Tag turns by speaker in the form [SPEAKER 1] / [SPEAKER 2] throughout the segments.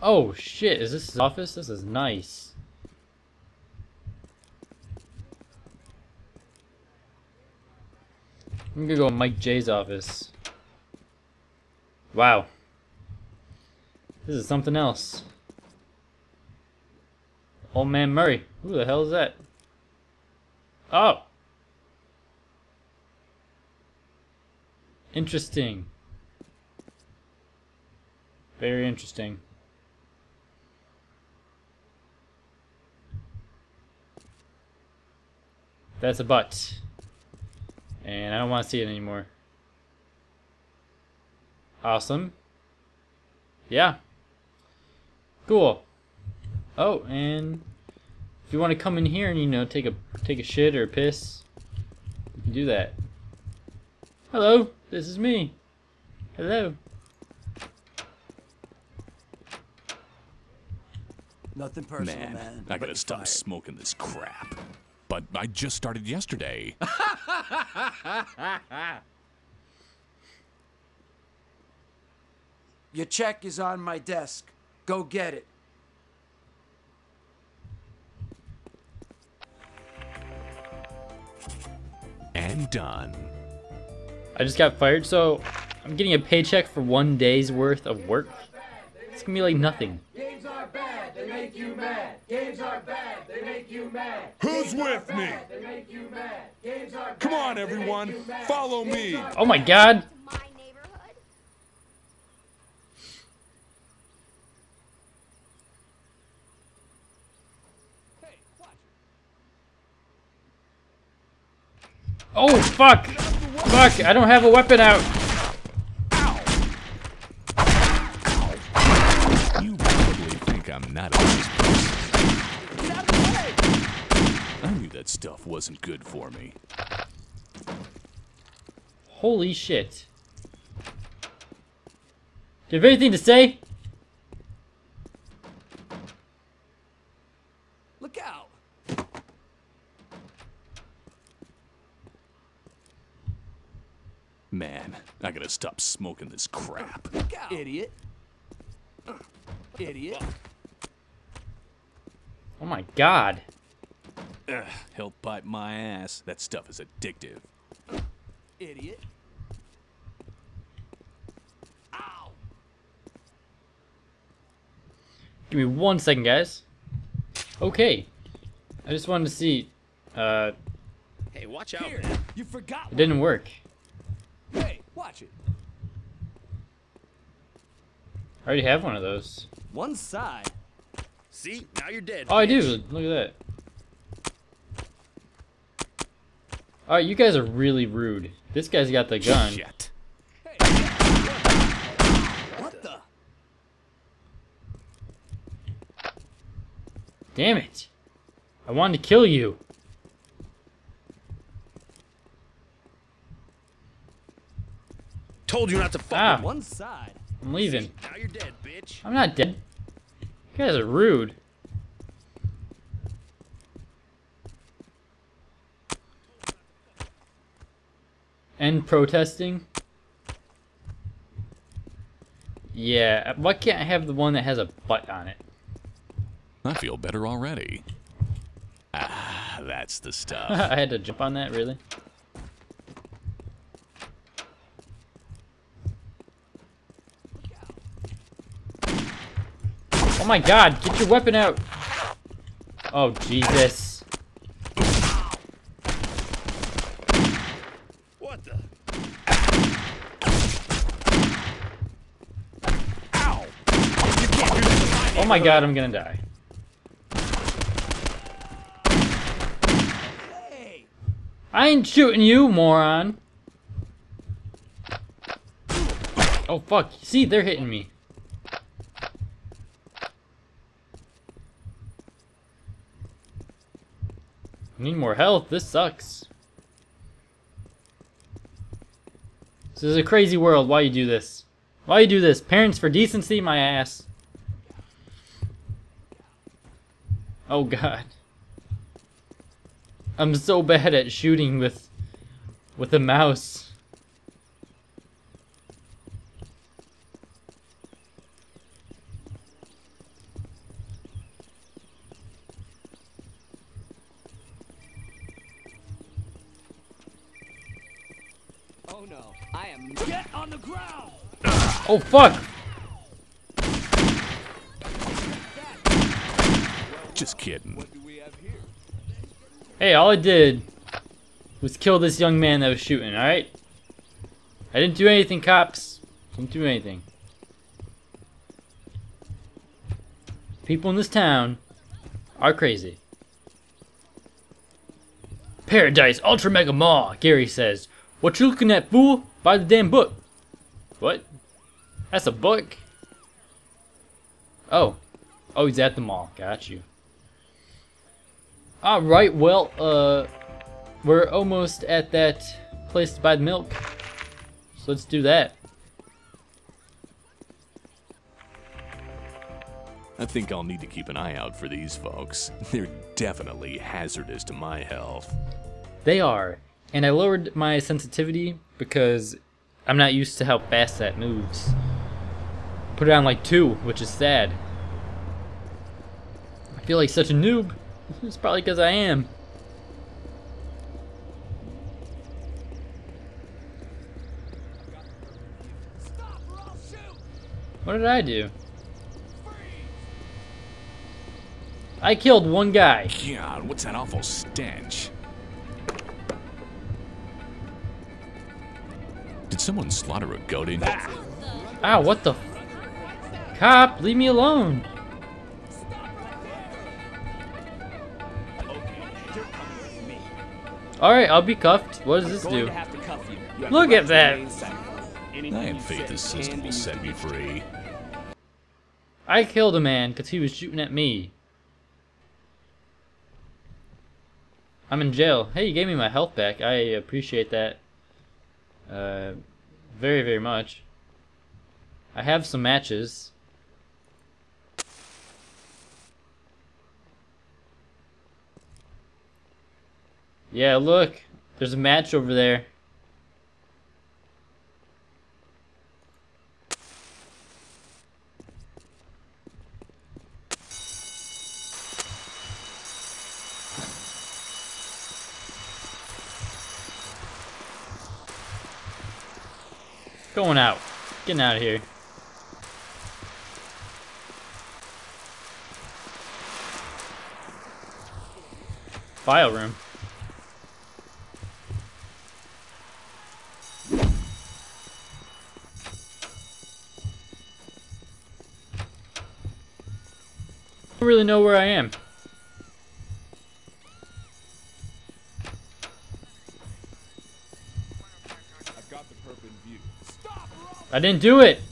[SPEAKER 1] Oh shit, is this his office? This is nice. I'm gonna go Mike J's office. Wow. This is something else. Old Man Murray. Who the hell is that? Oh! Interesting. Very interesting. That's a butt. And I don't want to see it anymore. Awesome. Yeah. Cool. Oh, and if you want to come in here and you know take a take a shit or a piss, you can do that. Hello, this is me. Hello.
[SPEAKER 2] Nothing personal,
[SPEAKER 3] Man,
[SPEAKER 2] man.
[SPEAKER 3] I
[SPEAKER 2] but
[SPEAKER 3] gotta stop
[SPEAKER 2] fired.
[SPEAKER 3] smoking this crap. But I just started yesterday.
[SPEAKER 2] Your check is on my desk. Go get it.
[SPEAKER 3] and done.
[SPEAKER 1] I just got fired, so I'm getting a paycheck for one day's worth of work. It's gonna be like nothing.
[SPEAKER 4] Games are bad, they make you mad. Games are bad, they make you mad.
[SPEAKER 5] Who's with me?
[SPEAKER 4] They make you mad. Games are
[SPEAKER 5] Come
[SPEAKER 4] bad,
[SPEAKER 5] on, everyone. Follow
[SPEAKER 4] Games
[SPEAKER 5] me.
[SPEAKER 1] Oh my god!
[SPEAKER 6] my?
[SPEAKER 1] Oh fuck! Fuck! I don't have a weapon out.
[SPEAKER 3] You probably think I'm not a nice person. I knew that stuff wasn't good for me.
[SPEAKER 1] Holy shit! Do you have anything to say?
[SPEAKER 2] Look out.
[SPEAKER 3] Man, I gotta stop smoking this crap.
[SPEAKER 2] Look out. Idiot. Idiot.
[SPEAKER 1] Oh my god!
[SPEAKER 3] Ugh, help bite my ass. That stuff is addictive.
[SPEAKER 2] Idiot. Ow.
[SPEAKER 1] Give me one second, guys. Okay. I just wanted to see. Uh,
[SPEAKER 7] Hey, watch out,
[SPEAKER 2] Here, you forgot.
[SPEAKER 1] it didn't work.
[SPEAKER 2] Hey, watch it.
[SPEAKER 1] I already have one of those.
[SPEAKER 2] One side.
[SPEAKER 7] See? Now you're dead.
[SPEAKER 1] Oh, I do. Look at that. Alright, you guys are really rude. This guy's got the gun.
[SPEAKER 3] Shit.
[SPEAKER 2] What the?
[SPEAKER 1] Damn it. I wanted to kill you.
[SPEAKER 7] Told you not to fuck
[SPEAKER 1] Ah.
[SPEAKER 7] with
[SPEAKER 2] One side.
[SPEAKER 1] I'm leaving.
[SPEAKER 7] Now you're dead, bitch.
[SPEAKER 1] I'm not dead. You guys are rude. And protesting? Yeah, why can't I have the one that has a butt on it?
[SPEAKER 3] I feel better already. Ah, that's the stuff.
[SPEAKER 1] I had to jump on that, really? Oh my god, get your weapon out! Oh, Jesus.
[SPEAKER 7] What the?
[SPEAKER 1] Oh Oh my god, I'm gonna die. I ain't shooting you, moron! Oh fuck, see, they're hitting me. I need more health, this sucks. This is a crazy world, why you do this? Why you do this? Parents for decency, my ass. Oh god. I'm so bad at shooting with with a mouse.
[SPEAKER 2] Oh no, I am get on the ground.
[SPEAKER 1] Oh fuck.
[SPEAKER 3] Just kidding.
[SPEAKER 2] What do we have here?
[SPEAKER 1] Hey, all I did was kill this young man that was shooting, alright? I didn't do anything, cops. Didn't do anything. People in this town are crazy. Paradise Ultra Mega Mall, Gary says. What you looking at, fool? Buy the damn book. What? That's a book? Oh. Oh, he's at the mall. Got you. Alright, well, uh, we're almost at that place to buy the milk. So let's do that.
[SPEAKER 3] I think I'll need to keep an eye out for these folks. They're definitely hazardous to my health.
[SPEAKER 1] They are. And I lowered my sensitivity because I'm not used to how fast that moves. Put it on like 2, which is sad. I feel like such a noob. It's probably because I am.
[SPEAKER 2] Stop or I'll shoot.
[SPEAKER 1] What did I do? I killed one guy.
[SPEAKER 3] God, what's that awful stench? Did someone slaughter a goat in here?
[SPEAKER 1] Ow, what the? Cop, leave me alone. Alright, I'll be cuffed. What does this do?
[SPEAKER 2] to have to cuff you. You
[SPEAKER 1] Look at that.
[SPEAKER 2] the main site. Anything
[SPEAKER 3] I have
[SPEAKER 2] you
[SPEAKER 3] faith
[SPEAKER 2] say
[SPEAKER 3] this
[SPEAKER 2] can
[SPEAKER 3] system will set me free.
[SPEAKER 1] I killed a man because he was shooting at me. I'm in jail. Hey, you gave me my health back. I appreciate that. Uh, very, very much. I have some matches. Yeah, look. There's a match over there. Going out. Getting out of here. File room. Really know where I am.
[SPEAKER 2] I've got the perp in view. Stop or I'll
[SPEAKER 1] I didn't do it.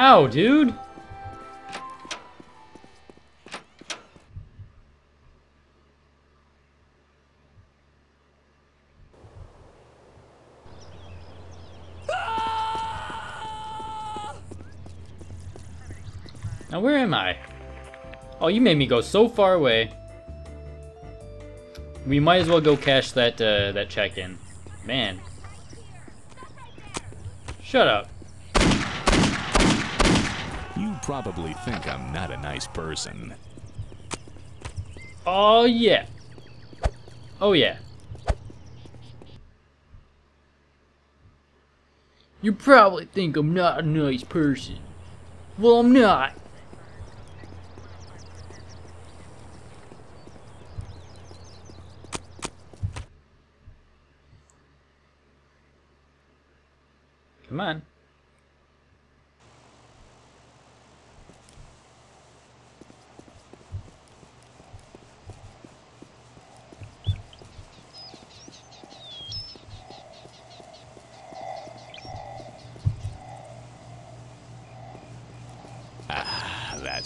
[SPEAKER 1] Dude. Now where am I? Oh, you made me go so far away. We might as well go cash that uh, that check in. Man. Shut up.
[SPEAKER 3] Probably think I'm not a nice person.
[SPEAKER 1] Oh yeah. Oh yeah. You probably think I'm not a nice person. Well, I'm not. Come on.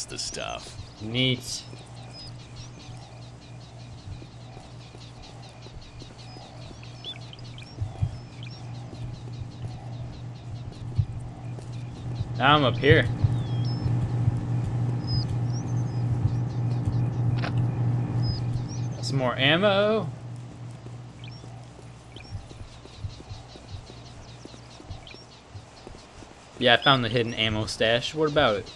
[SPEAKER 3] That's the stuff.
[SPEAKER 1] Neat. Now I'm up here. Some more ammo. Yeah, I found the hidden ammo stash. What about it?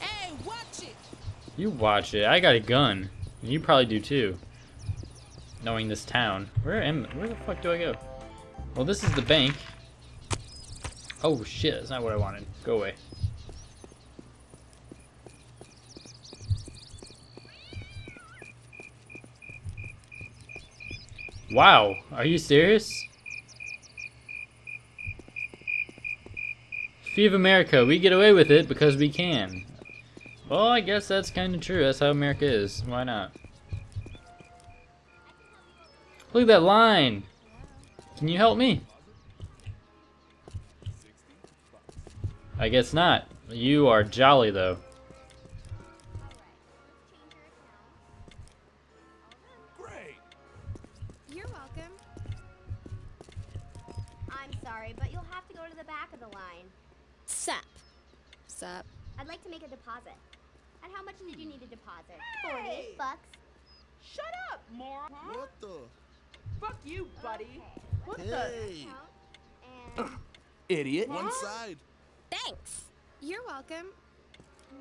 [SPEAKER 5] Hey, watch it!
[SPEAKER 1] You watch it. I got a gun. You probably do too. Knowing this town. Where am where the fuck do I go? Well this is the bank. Oh shit, that's not what I wanted. Go away. Wow, are you serious? Fee of America, we get away with it because we can. Well, I guess that's kind of true. That's how America is. Why not? Look at that line. Can you help me? I guess not. You are jolly, though.
[SPEAKER 2] Great.
[SPEAKER 5] You're welcome.
[SPEAKER 6] I'm sorry, but you'll have to go to the back of the line.
[SPEAKER 5] Sup. Sup.
[SPEAKER 6] I'd like to make a deposit. And how much did you need to deposit?
[SPEAKER 8] Hey!
[SPEAKER 6] 40 bucks.
[SPEAKER 8] Shut up, moron.
[SPEAKER 9] What the?
[SPEAKER 8] Fuck you, buddy. What the?
[SPEAKER 9] Hey,
[SPEAKER 6] Count. And
[SPEAKER 2] Idiot.
[SPEAKER 9] one side.
[SPEAKER 5] Thanks. You're welcome.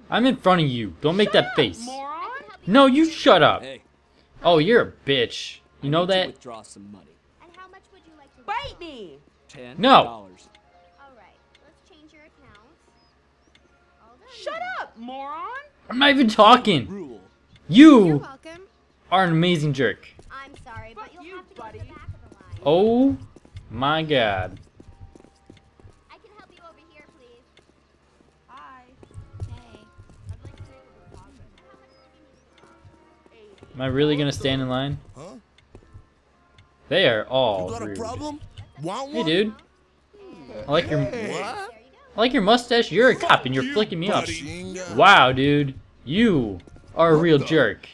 [SPEAKER 1] I'm in front of you. Don't make that face.
[SPEAKER 8] Moron.
[SPEAKER 6] I can help you
[SPEAKER 1] No, you shut up.
[SPEAKER 10] Hey,
[SPEAKER 1] Oh, you're a bitch. You know
[SPEAKER 10] need to
[SPEAKER 1] that?
[SPEAKER 10] Withdraw some money.
[SPEAKER 6] And how much would you like to
[SPEAKER 8] Bite me.
[SPEAKER 10] Ten
[SPEAKER 1] No.
[SPEAKER 10] dollars.
[SPEAKER 6] All right. Let's change your account. All done.
[SPEAKER 8] Shut up, moron.
[SPEAKER 1] I'm not even talking.
[SPEAKER 5] You're
[SPEAKER 1] You
[SPEAKER 5] welcome.
[SPEAKER 1] are an amazing jerk.
[SPEAKER 6] I'm sorry, but you'll have to go to the back of the line.
[SPEAKER 1] Oh my god.
[SPEAKER 6] I can help you over here, please.
[SPEAKER 8] Hi.
[SPEAKER 5] Hey.
[SPEAKER 6] I'd like to make a deposit. How much do you need to deposit?
[SPEAKER 1] Am I really gonna stand in line?
[SPEAKER 9] Huh?
[SPEAKER 1] They are all
[SPEAKER 9] You got a
[SPEAKER 1] rude.
[SPEAKER 9] problem?
[SPEAKER 1] Hey, dude. I like your
[SPEAKER 9] What?
[SPEAKER 6] There you go.
[SPEAKER 1] I like your mustache. You're a cop and you're flicking me off. Wow, dude. You are a real
[SPEAKER 9] the-
[SPEAKER 1] jerk.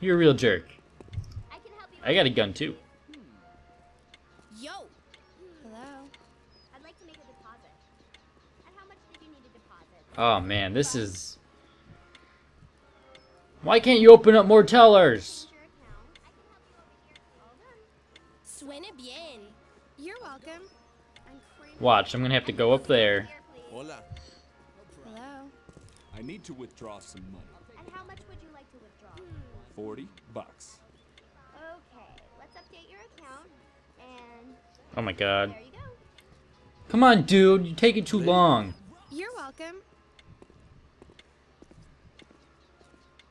[SPEAKER 1] You're a real jerk.
[SPEAKER 6] I can help you.
[SPEAKER 1] I got a gun too. Hmm.
[SPEAKER 5] Yo. Hello.
[SPEAKER 6] I'd like to make a deposit. And how much did you need to deposit?
[SPEAKER 1] Oh man, this is. Why can't you open up more tellers?
[SPEAKER 6] Change your account. I can help you over here. All done.
[SPEAKER 5] Suena bien. You're welcome.
[SPEAKER 6] I'm crazy.
[SPEAKER 1] Watch, I'm gonna have to go up there.
[SPEAKER 2] I need to withdraw some money.
[SPEAKER 6] And how much would you like to withdraw?
[SPEAKER 2] 40 bucks.
[SPEAKER 6] Okay, let's update your account. And
[SPEAKER 1] Oh my god.
[SPEAKER 6] there you go.
[SPEAKER 1] Come on, dude. you're taking too long.
[SPEAKER 5] You're welcome.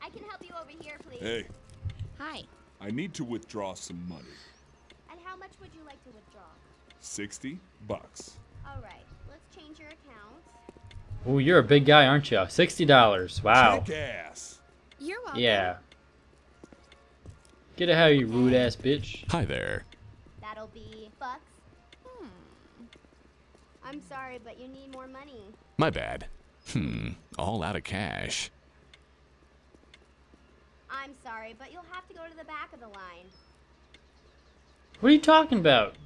[SPEAKER 6] I can help you over here, please.
[SPEAKER 2] Hey,
[SPEAKER 5] Hi.
[SPEAKER 2] I need to withdraw some money.
[SPEAKER 6] And how much would you like to withdraw?
[SPEAKER 2] 60 bucks.
[SPEAKER 6] All right,
[SPEAKER 1] Oh, you're a big guy, aren't you? Sixty dollars. Wow.
[SPEAKER 2] Jackass.
[SPEAKER 5] You're welcome.
[SPEAKER 1] Yeah. Get out of here, you rude ass bitch.
[SPEAKER 3] Hi there.
[SPEAKER 6] That'll be bucks.
[SPEAKER 5] Hmm.
[SPEAKER 6] I'm sorry, but you need more money.
[SPEAKER 3] My bad. Hmm. All out of cash.
[SPEAKER 6] I'm sorry, but you'll have to go to the back of the line.
[SPEAKER 1] What are you talking about?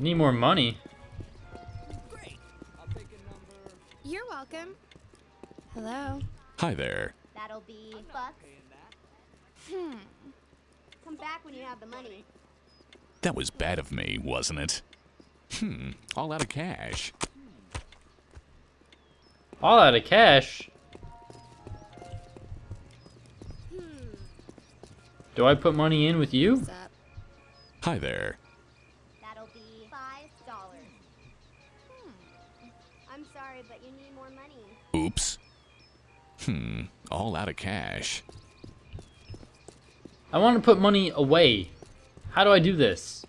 [SPEAKER 1] Need more money.
[SPEAKER 10] Great. I'll take a number.
[SPEAKER 5] You're welcome. Hello.
[SPEAKER 3] Hi there.
[SPEAKER 6] That'll be bucks.
[SPEAKER 5] Hmm.
[SPEAKER 6] Come back when you have the money.
[SPEAKER 3] That was bad of me, wasn't it? Hmm. All out of cash.
[SPEAKER 1] All out of cash.
[SPEAKER 5] Hmm.
[SPEAKER 1] Do I put money in with you?
[SPEAKER 3] Hi there. Oops. Hmm. All out of cash.
[SPEAKER 1] I want to put money away. How do I do this?